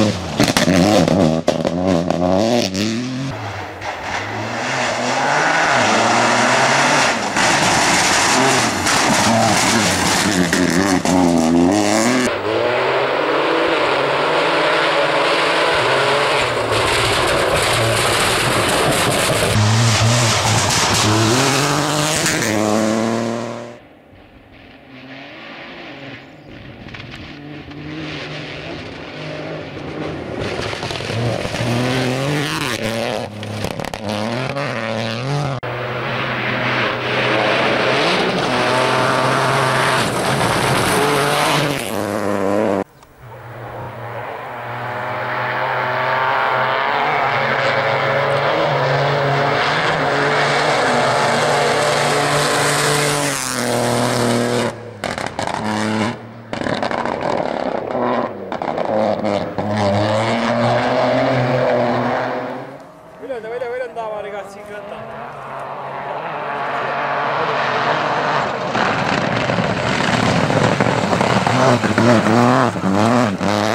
Oh, vedete, vedete andava ragazzi in grandata. Ah,